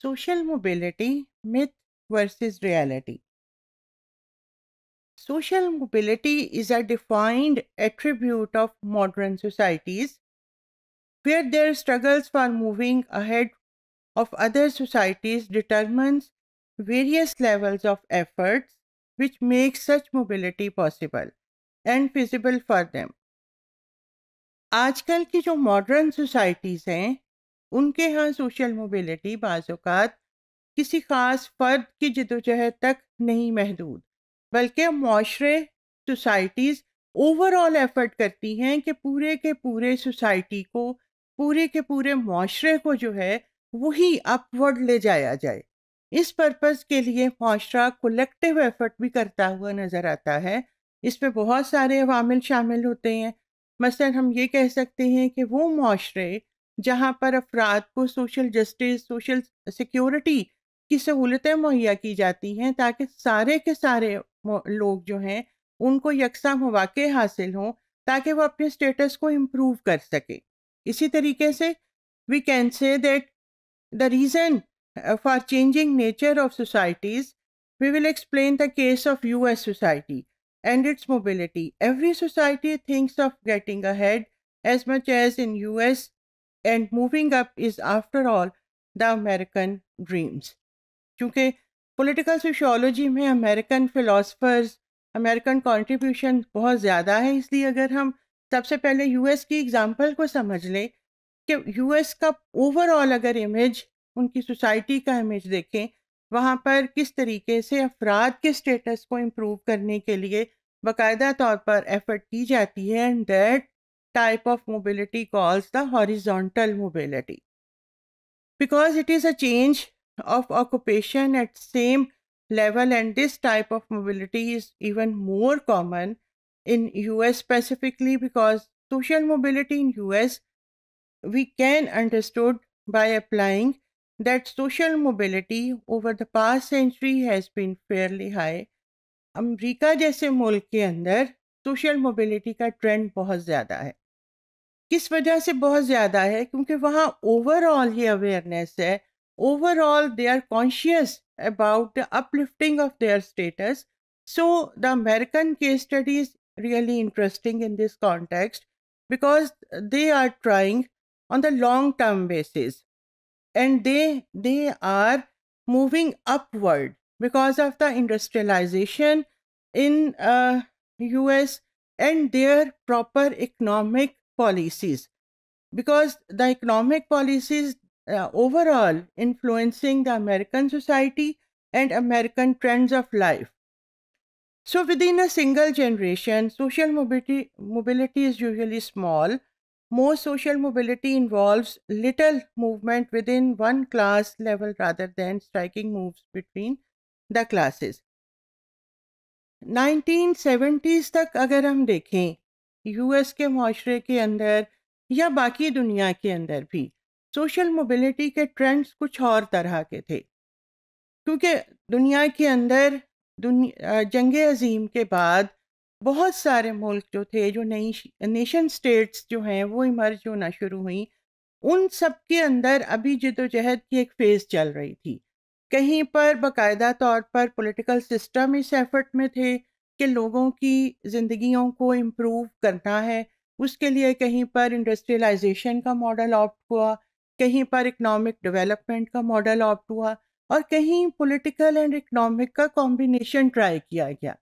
Social mobility, myth versus reality. Social mobility is a defined attribute of modern societies, where their struggles for moving ahead of other societies determines various levels of efforts which make such mobility possible and feasible for them. आजकल की जो modern societies हैं उनके यहाँ social mobility बाज़ात किसी ख़ास फ़र्द की जदोजहद तक नहीं महदूद, बल्कि माशरे सोसाइटीज़ ओवरऑल एफर्ट करती हैं कि पूरे के पूरे सोसाइटी को, पूरे के पूरे माशरे को जो है, वही अपवर्ड ले जाया जाए। इस पर्पज़ के लिए माशरा कोलेक्टिव एफर्ट भी करता हुआ नज़र आता है। इसमें बहुत सारे अवामिल शामिल होते हैं। मसलन हम ये कह सकते हैं कि वो माशरे जहाँ पर अफराद को सोशल जस्टिस, सोशल सिक्योरिटी की सहूलतें मुहैया की जाती हैं ताकि सारे के सारे लोग जो हैं, उनको यकसा मौाक़े हासिल हों ताकि वो अपने स्टेटस को इम्प्रूव कर सके इसी तरीके से we can say that the reason for changing nature of societies we will we will explain the case of US society and its mobility. Every society thinks of getting ahead as much as in US and moving up is, after all the American dreams क्योंकि political sociology में American philosophers American contribution बहुत ज़्यादा है, इसलिए अगर हम सबसे पहले यूएस की एग्ज़ाम्पल को समझ लें, कि यूएस का ओवरऑल अगर इमेज उनकी सोसाइटी का इमेज देखें, वहाँ पर किस तरीके से अफराद के स्टेटस को इम्प्रूव करने के लिए बाकायदा तौर पर एफर्ट की जाती है and that type of mobility calls the horizontal mobility. Because it is a change of occupation at same level and this type of mobility is even more common in US specifically because social mobility in US we can understood by applying that social mobility over the past century has been fairly high. America जैसे मुल्क के अंदर social mobility का trend बहुत ज़्यादा है किस वजह से बहुत ज़्यादा है? क्योंकि वहाँ ओवरऑल ही अवेयरनेस है। Overall they are conscious about the uplifting of their status so the American के studies really interesting in this context because they are trying on the long term basis and they they are moving upward because of the industrialisation in U S and their proper economic policies because the economic policies uh, overall influencing the American society and American trends of life. So within a single generation, social mobility, mobility is usually small. Most social mobility involves little movement within one class level rather than striking moves between the classes. 1970s तक अगर हम देखें US के माशरे के अंदर या बाकी दुनिया के अंदर भी, सोशल मोबिलिटी के ट्रेंड्स कुछ और तरह के थे। क्योंकि दुनिया के अंदर जंग अजीम के बाद बहुत सारे मुल्क जो थे, जो नई नेशन स्टेट्स जो हैं, वो इमर्ज होना शुरू हुई। उन सब के अंदर अभी जदोजहद की एक फ़ेज़ चल रही थी। कहीं पर बाकायदा तौर पर पॉलिटिकल सिस्टम इस एफर्ट में थे कि लोगों की ज़िंदगियों को इम्प्रूव करना है। उसके लिए कहीं पर इंडस्ट्रियलाइजेशन का मॉडल ऑप्ट हुआ, कहीं पर इकोनॉमिक डेवलपमेंट का मॉडल ऑप्ट हुआ और कहीं पॉलिटिकल एंड इकोनॉमिक का कॉम्बिनेशन ट्राई किया गया।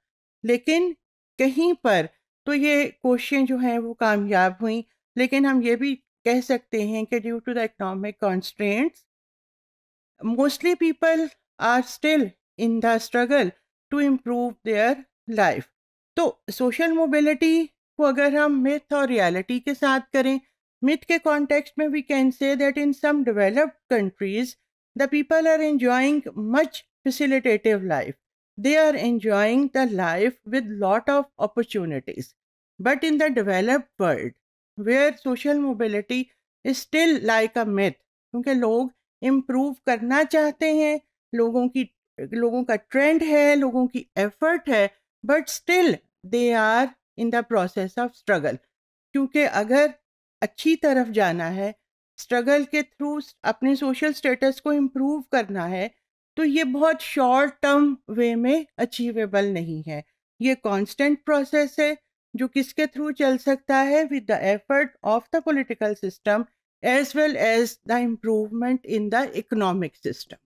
लेकिन कहीं पर तो ये कोशिशें जो हैं वो कामयाब हुई, लेकिन हम ये भी कह सकते हैं कि due to the economic constraints mostly people are still in the struggle to improve their life. तो सोशल मोबिलिटी को अगर हम मिथ और रियलिटी के साथ करें, मिथ के कॉन्टेक्स्ट में we can say that in some developed countries the people are enjoying much facilitative life they are enjoying the life with lot of opportunities but in the developed world where social mobility is still like a myth क्योंकि लोग improve करना चाहते हैं, लोगों की, लोगों का trend है, लोगों की एफर्ट है but still they are in the process of struggle क्योंकि अगर अच्छी तरफ़ जाना है स्ट्रगल के थ्रू अपने सोशल स्टेटस को इम्प्रूव करना है तो ये बहुत शॉर्ट टर्म वे में अचीवेबल नहीं है। ये कांस्टेंट प्रोसेस है, जो किसके थ्रू चल सकता है with the effort of the political system as well as the improvement in the economic system